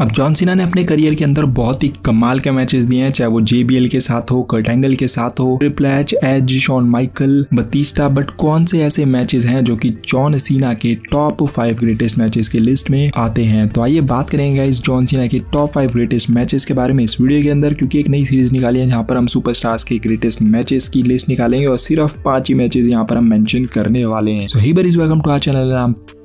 अब John Cena ने अपने करियर के अंदर बहुत ही कमाल के मैचेस दिए हैं, चाहे वो जेबीएल के साथ हो कर्टेंगल के साथ हो, triple H Edge Shawn Michael, Batista, but कौन से ऐसे मैचेस हैं जो कि जॉन सीना के टॉप फाइव ग्रेटेस्ट मैचेस के लिस्ट में आते हैं? तो आइए बात करेंगे इस जॉन सीना के टॉप फाइव ग्रेटेस्ट मैचेस के बारे में इस वीडियो के अंदर, क्योंकि एक नई सीरीज़ निकाली है जहाँ पर हम सुपरस्टार्स के ग्रेटेस्ट मैचेस की लिस्ट निकालेंगे और सिर्फ़ पाँच ही मैचेस यहाँ पर हम मेंशन करने वाले हैं। So hi bro is welcome to our channel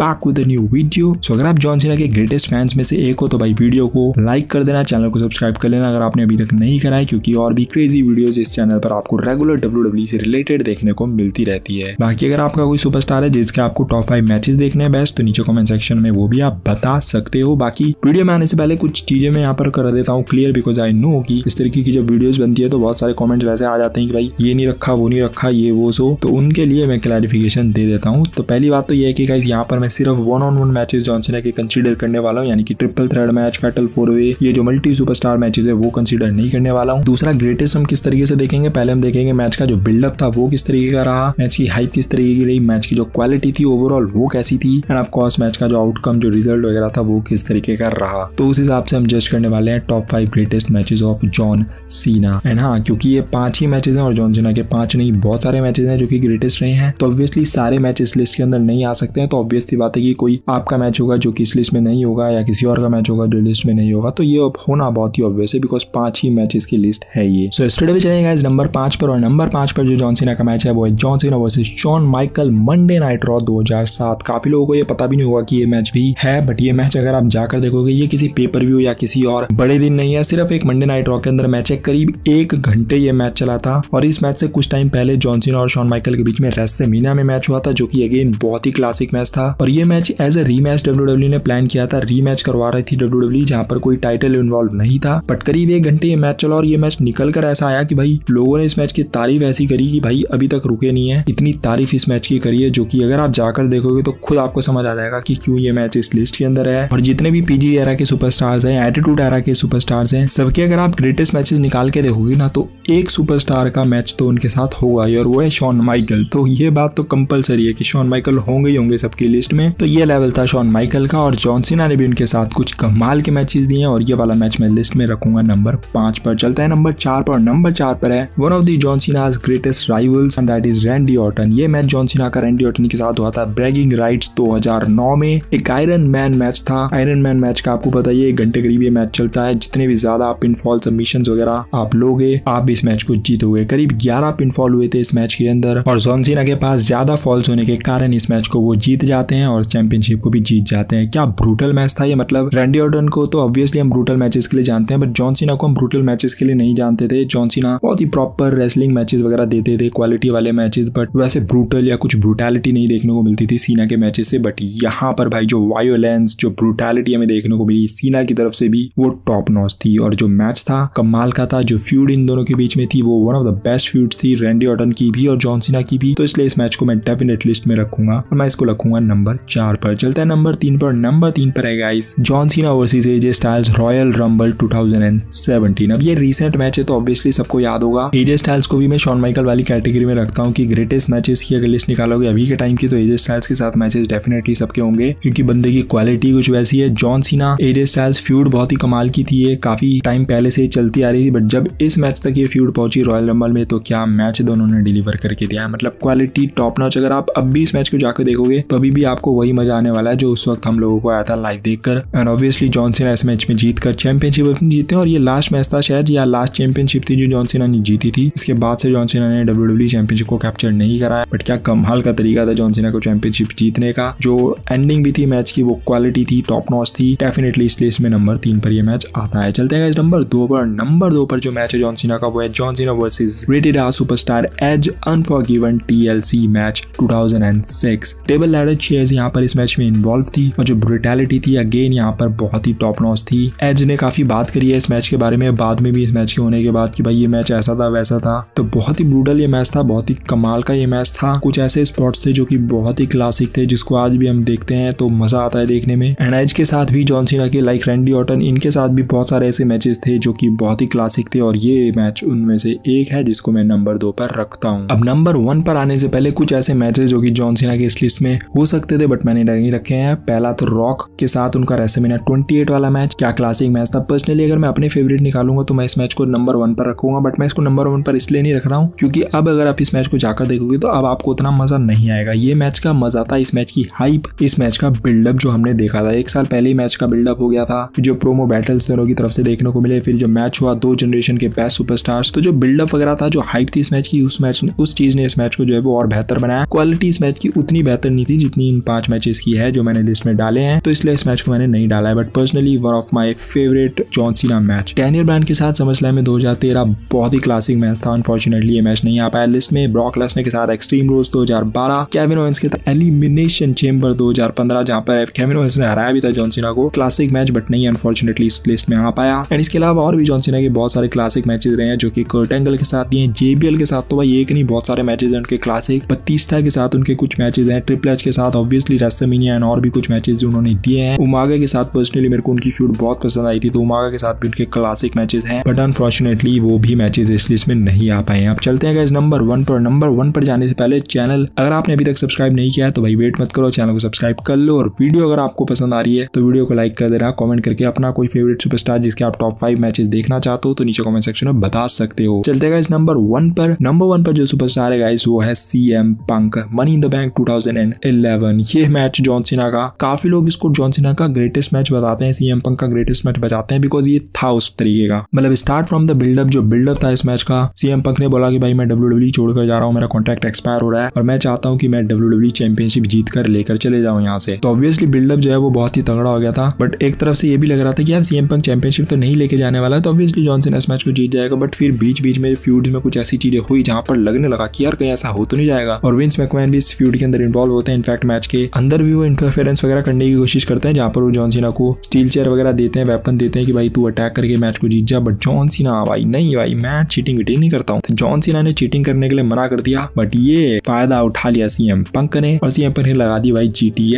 back with new video so अगर आप जॉन सीना के ग्रेटेस्ट फैंस में से एक हो तो भाई वीडियो को लाइक कर देना, चैनल को सब्सक्राइब कर लेना अगर आपने अभी तक नहीं करा है, क्योंकि और भी क्रेजी वीडियोस इस चैनल पर आपको रेगुलर डब्ल्यू से रिलेटेड देखने को मिलती रहती है। बाकी अगर आपका कोई सुपरस्टार है जिसके आपको टॉप फाइव मैचेस देखने हैं बेस्ट तो नीचे कमेंट सेक्शन में वो भी आप बता सकते हो। बाकी वीडियो में आने से पहले कुछ चीज़ें मैं यहाँ पर कर देता हूँ क्लियर बिकॉज़ आई नो की इस तरीके की जब वीडियोज़ बनती है तो बहुत सारे कॉमेंट वैसे आ जाते हैं कि भाई, ये नहीं रखा, वो नहीं रखा, ये, वो, सो। तो उनके लिए मैं क्लैरिफिकेशन दे देता हूँ। तो पहली बात तो ये है कि यहाँ पर मैं सिर्फ़ one on one matches John Cena के कंसीडर करने वाला हूँ, यानी कि triple threat match fatal four way ये जो मल्टी सुपरस्टार मैचेस है, वो कंसीडर नहीं करने वाला हूँ। दूसरा ग्रेटेस्ट हम किस तरीके से देखेंगे? पहले हम देखेंगे मैच का जो बिल्डअप था, वो किस तरीके का रहा मैच की हाइप किस तरीके की रही मैच की जो क्वालिटी थी ओवरऑल वो कैसी थी एंड ऑफकोर्स मैच का जो आउटकम जो रिज़ल्ट वगैरह था, वो किस तरीके का रहा। तो उस हिसाब से हम जज करने वाले हैं top five greatest matches of John Cena and हाँ क्योंकि ये पाँच ही मैचेस हैं और जॉन सीना के पाँच नहीं, बहुत सारे मैचेस हैं जो कि ग्रेटेस्ट रहे हैं। तो ऑब्वियसली सारे मैच इस लिस्ट के अंदर नहीं आ सकते हैं तो ऑब्वियसली बात है कि कोई आपका मैच होगा जो कि इस लिस्ट में नहीं होगा, या किसी और का मैच होगा जो लिस्ट में नहीं होगा तो ये होना बहुत ही ऑब्वियस है बिकॉज़ पाँच ही मैचेस की लिस्ट है ये। सो स्टडी भी चलेगा इस नंबर पाँच पर, और नंबर पाँच पर जो जॉन सीना का मैच है, वो है John Cena versus John Michael Monday Night Raw 2007 काफ़ी लोगों को ये पता भी नहीं होगा कि ये मैच भी है बट ये मैच अगर आप जाकर देखोगे, ये किसी पेपर व्यू या किसी और बड़े दिन नहीं है, सिर्फ़ एक मंडे नाइट रॉ के अंदर मैच है, करीब एक घंटे ये मैच चला था, और इस मैच से कुछ टाइम पहले जॉन सीना और शॉन माइकल के बीच में रेस से मीना में मैच हुआ था, जो कि अगेन बहुत ही क्लासिक मैच था, और ये match as a rematch W ने प्लान किया था रीमैच करवा रही थी डब्ल्यू जहाँ पर कोई टाइटल इन्वॉल्व नहीं था। बट करीब एक घंटे ये मैच चला और ये मैच निकल कर ऐसा आया कि भाई लोगों ने इस मैच की तारीफ़ ऐसी करी कि भाई अभी तक रुके नहीं है। इतनी तारीफ़ इस मैच की करी है जो कि अगर आप जाकर देखोगे तो खुद आपको समझ आ जाएगा कि क्यों ये मैच इस लिस्ट के अंदर है। और जितने भी पीजी एरा के सुपरस्टार्स हैं एटीट्यूड एरा के सुपरस्टार्स हैं, सबके अगर आप ग्रेटेस्ट मैचेस निकाल के देखोगे ना तो एक सुपरस्टार का मैच तो उनके साथ होगा ही, और वो है शॉन माइकल तो ये बात तो कंपलसरी है कि शॉन माइकल होंगे ही होंगे सबकी लिस्ट में। तो ये लेवल था शॉन माइकल का और जॉन सीना ने भी उनके साथ कुछ कमाल के मैचेस दिए हैं और ये वाला मैच मैं लिस्ट में रखूँगा नंबर पाँच पर। चलता है नंबर चार पर। नंबर चार पर है one of the John Cena's greatest rivals and that is Randy Orton ये मैच जॉन सीना का रैंडी ऑर्टन के साथ हुआ था ब्रेगिंग राइट्स 2009 में। एक आयरन मैन मैच था। आयरन मैन मैच का आपको ही एक घंटे करीब ये मैच चलता है। जितने भी ज़्यादा पिनफॉल सबमिशन वगैरह आप लोगे, आप इस मैच को जीतोगे। करीब 11 पिनफॉल हुए थे इस मैच के अंदर, और जॉन सीना के पास ज़्यादा फॉल्स होने के कारण इस मैच को वो जीत जाते हैं और चैंपियनशिप को भी जीत जाते हैं। क्या ब्रूटल मैच था ये मतलब। रैंडी ऑर्टन को तो ऑब्वियसली हम ब्रूटल मैचेस के लिए जानते हैं बट जॉन सीना को हम ब्रूटल मैचेस के लिए नहीं जानते थे। जॉन सीना बहुत ही प्रॉपर रेसलिंग मैचेस वगैरह देते थे क्वालिटी वाले मैचेस बट वैसे ब्रूटल या कुछ ब्रूटैलिटी नहीं देखने को मिलती थी सीना के मैचेस से। बट यहाँ पर भाई जो वायोलेंस जो ब्रूटैलिटी हमें देखने को मिली सीना की तरफ़ से भी वो टॉप नॉच थी। और जो मैच था, कमाल का था, जो फ्यूड इन दोनों के बीच में थी, वो one of the best feuds थी रैंडी ऑर्टन की भी और जॉन सीना की भी। तो इसलिए इस मैच को मैं डेफिनेट लिस्ट में रखूँगा और मैं इसको रखूँगा नंबर चार पर। चलता है नंबर तीन पर। नंबर तीन पर है guys John Cena versus AJ Styles Royal Rumble 2017 अब ये रीसेंट मैच है तो ऑब्वियसली सबको याद होगा। एजे स्टाइल्स को भी मैं शॉन माइकल वाली कैटेगरी में रखता हूँ कि ग्रेटेस्ट मैचेस की अगर लिस्ट निकालोगे अभी के टाइम की तो एजे स्टाइल्स के साथ मैचेस डेफिनेटली सबके होंगे, क्योंकि बंदे की क्वालिटी कुछ वैसी है। जॉन सीना एजे स्टाइल्स फ्यूड बहुत ही कमाल की थी काफ़ी टाइम पहले से चलती आ रही थी बट जब इस मैच तक ये फ्यूड पहुँची रॉयल रंबल में तो क्या मैच दोनों ने डिलीवर करके दिया है। मतलब क्वालिटी टॉप नॉच अगर आप अब भी इस मैच को जाकर देखोगे तो अभी भी आपको वही मज़ा आने वाला है, जो उस वक्त हम लोगों को आया था लाइव देखकर। एंड ऑब्वियसली जॉन सीना इस मैच में जीत कर चैंपियनशिप अपनी जीते और ये लास्ट मैच था शायद, या लास्ट चैंपियनशिप थी जो जॉन सीना ने जीती थी। इसके बाद से जॉन सीना ने डब्ल्यू चैंपियनशिप को कैप्चर नहीं कराया बट क्या कमाल का तरीका था जॉन सीना को चैंपियनशिप जीतने का। जो एंडिंग भी थी मैच की, वो क्वालिटी थी टॉप नॉच थी डेफिनेटली इस लिस्ट में नंबर तीन पर ये मैच आता है। चलते हैं नंबर दो पर। नंबर दो पर जो मैच है जॉन सीना का, वो है John Cena versus Rated R Superstar Edge Unforgiven TLC match 2006 table ladder chairs यहाँ पर इस मैच में इन्वॉल्व थी और जो ब्रिटेलिटी थी अगेन यहाँ पर बहुत टॉप नॉच थी। एज ने काफ़ी बात करी है इस मैच के बारे में। बाद में भी इस मैच के होने के बाद कि भाई ये मैच ऐसा था, वैसा था। तो बहुत ही ब्रूटल ये मैच था, बहुत ही कमाल का ये मैच था। कुछ ऐसे स्पॉट्स थे जो कि बहुत ही क्लासिक थे, जिसको आज भी हम देखते हैं तो मज़ा आता है देखने में। एंड एज के साथ भी जॉन सीना के लाइक रैंडी ऑटन इनके साथ भी बहुत सारे ऐसे मैचेस थे जो कि बहुत ही क्लासिक थे। और ये मैच उनमें से एक है, जिसको मैं नंबर दो पर रखता हूँ। अब नंबर वन पर आने से पहले कुछ ऐसे मैचेस जो कि जॉन सीना के इस लिस्ट में हो सकते थे बट मैंने नहीं रखे हैं। पहला तो रॉक के साथ उनका रेसमिना 28 एट वाला मैच क्या क्लासिक मैच था। पर्सनली अगर मैं अपने फेवरेट निकालूँगा तो मैं इस मैच को नंबर वन पर रखूँगा बट मैं इसको नंबर वन पर इसलिए नहीं रख रहा हूँ, क्योंकि अब अगर आप इस मैच को जाकर देखोगे तो अब आपको उतना मज़ा नहीं आएगा। ये मैच का मज़ा था, इस मैच की हाइप इस मैच का बिल्डअप जो हमने देखा था। एक साल पहले मैच का बिल्डअप हो गया था जो प्रोमो बैटल्स दोनों की तरफ़ से देखने को मिले, फिर जो मैच हुआ, दो जनरेशन के बेस्ट सुपरस्टार्स तो जो बिल्डअप वगैरह था, जो हाइप थी इस मैच की, उस मैच ने, उस चीज़ ने इस मैच को जो है वो और बेहतर बनाया। क्वालिटी इस मैच की उतनी बेहतर नहीं थी जितनी इन पाँच मैचेस की है, जो मैंने लिस्ट में डाले हैं। तो इसलिए इस मैच को मैंने नहीं डाला है but personally one of my favourite John Cena match Daniel Bryan के साथ समझ में दो हज़ार तेरह बहुत ही क्लासिक मैच था। अनफॉर्चुनेटली ये मैच नहीं आ पाया। लिस्ट में ब्रॉक लेसने के साथ एक्सट्रीम रोज 2012 केविन ओवेंस के एलिमिनेशन चेंबर 2015 जहाँ पर केविन ओवेंस ने हराया भी था जॉन सीना को। क्लासिक मैच बट नहीं अनफॉर्चुनेटली इस लिस्ट में आ पाया। एंड इसके अलावा और भी जॉन सीना के बहुत सारे क्लासिक मैचेस रहे हैं, जो कि कर्टेंगल के साथ दिए जेबीएल के साथ तो भाई एक नहीं, बहुत सारे मैचेस हैं उनके क्लासिक बत्तीसटा के साथ उनके कुछ मैचेस हैं ट्रिपल एच के साथ ऑब्वियसली रेस्टमिनिया एंड और भी कुछ मैचेस उन्होंने दिए हैं। उमागा के साथ पर्सनली मेरे को उनकी फ्यूड बहुत पसंद आई थी तो उमागा के साथ भी उनके क्लासिक मैचेस हैं बट अनफॉर्चुनेटली वो भी मैचेस इस लिस्ट में नहीं आ पाए अब चलते हैं नंबर वन पर। नंबर वन पर जाने से पहले चैनल अगर आपने अभी तक सब्सक्राइब नहीं किया तो भाई वेट मत करो चैनल को सब्सक्राइब कर लो, और वीडियो अगर आपको पसंद आ रही है तो वीडियो को लाइक कर देना कमेंट करके अपना कोई फेवरेट सुपरस्टार जिसके आप टॉप फाइव मैचेस देखना चाहते हो तो नीचे कमेंट सेक्शन में बता सकते हो। चलते गाइस नंबर वन पर। नंबर वन पर जो सुपरस्टार है गाइस वो है C M Punk Money in the Bank 2011 ये मैच जॉन सिना का, काफ़ी लोग इसको जॉन सिना का ग्रेटेस्ट मैच बताते हैं। सी एम पंक का ग्रेटेस्ट मैच बताते हैं बिकॉज़ ये था उस तरीके का। मतलब स्टार्ट फ्रॉम द बिल्डअप जो बिल्डअप था इस मैच का सी एम पंक ने बोला कि भाई मैं डब्ल्यू डब्ल्यू छोड़कर जा रहा हूँ, मेरा कॉन्ट्रैक्ट एक्सपायर हो रहा है और मैं चाहता हूँ कि मैं डब्ल्यू डब्ल्यू चैंपियनशिप जीत कर लेकर चले जाऊँ यहाँ से। तो ऑब्वियसली बिल्डअप जो है वो बहुत ही तगड़ा हो गया था बट एक तरफ़ से ये भी लग रहा था कि यार सीएम पंक चैंपियनशिप तो नहीं लेके जाने वाला है तो ऑब्वियसली जॉनसन इस मैच को जीत जाएगा बट फिर बीच बीच में फ्यूड में कुछ ऐसी चीज़ें हुई जहाँ पर लगने लगा कि यार कहीं ऐसा हो तो नहीं जाएगा। और विंस मैकमैन भी इस फ्यूड के अंदर इन्वॉल्व होते हैं इनफैक्ट मैच के। अंदर भी वो इंटरफेरेंस वगैरह करने की कोशिश करते हैं, जहाँ पर वो जॉन सीना को स्टील चेयर वगैरह देते हैं वेपन देते हैं कि भाई तू अटैक करके मैच को जीत जा। बट जॉन सीना भाई, नहीं भाई, मैं चीटिंग विटिंग नहीं करता हूँ। तो जॉन सीना ने चीटिंग करने के लिए मना कर दिया। बट ये फ़ायदा उठा लिया सीएम पंक ने और सीएम पर लगा दी भाई जी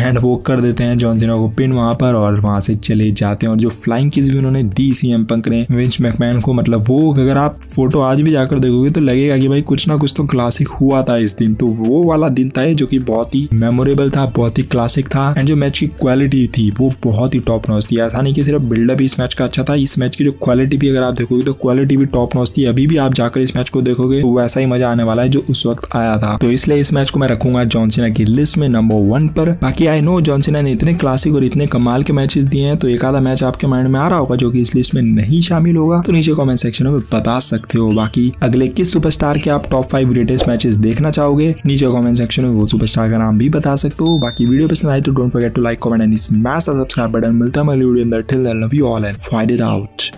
एंड वो कर देते हैं जॉन सीना को पिन वहाँ पर और वहाँ से चले जाते हैं। और जो फ्लाइंग किस भी उन्होंने दी सीएम पंक ने विंच मैकमैन को मतलब वो अगर आप फ़ोटो आज भी जाकर देखोगे तो लगेगा कि भाई कुछ ना कुछ तो क्लासिक हुआ था इस दिन। तो वो वाला दिन था जो कि बहुत ही मेमोरेबल था, बहुत ही क्लासिक था। एंड जो मैच की क्वालिटी थी, वो बहुत ही टॉप नॉच थी। ऐसा नहीं कि सिर्फ़ बिल्डअप इस मैच का अच्छा था, इस मैच की जो क्वालिटी भी अगर आप देखोगे तो क्वालिटी भी टॉप नॉच थी। अभी भी आप जाकर इस मैच को देखोगे तो वैसा ही मज़ा आने वाला है जो उस वक्त आया था। तो इसलिए इस मैच को मैं रखूँगा जॉनसिना की लिस्ट में नंबर वन पर। बाकी आई नो जॉनसिना ने इतने क्लासिक और इतने कमाल के मैचेस दिए हैं तो एक आधा मैच आपके माइंड में आ रहा होगा, जो कि इस लिस्ट में नहीं शामिल होगा। तो नीचे कमेंट सेक्शन में बता सकते हो। बाकी अगले किस सुपरस्टार के आप टॉप फाइव ग्रेटेस्ट मैचेस देखना चाहोगे, नीचे कमेंट सेक्शन में वो सुपरस्टार का नाम भी बता सकते हो। बाकी वीडियो पसंद आए तो don't forget to like comment and इस match subscribe and Milta Maludi in till then. Love you all and find it out.